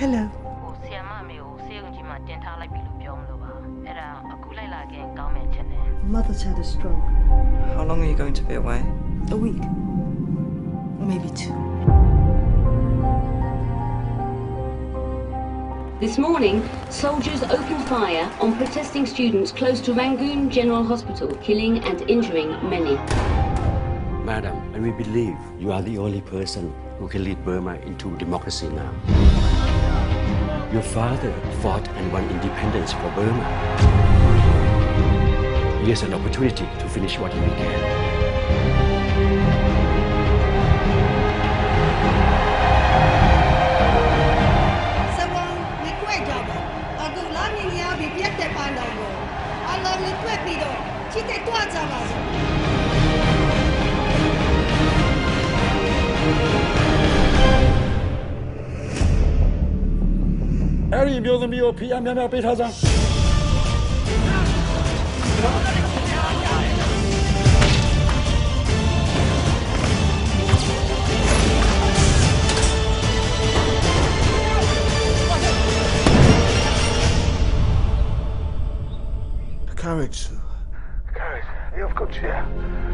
Hello ဟိုဆီယမအမေကိုဆေးရုံကြီးမှာတင်ထားလိုက်ပြီလို့ပြောမလို့ပါအဲ့ဒါအခုလိုက်လာခင်ကောင်းမယ်ချင်တယ် Mother's had a stroke. How long are you going to be away? A week. Maybe two. This morning, soldiers opened fire on protesting students close to Rangoon General Hospital, killing and injuring many. Madam, and we believe you are the only person who can lead Burma into democracy now. Your father fought and won independence for Burma. Here's an opportunity to finish what he began. Harry building BOP, I'm Mehmet Beytazan. Courage, Courage, you've got you.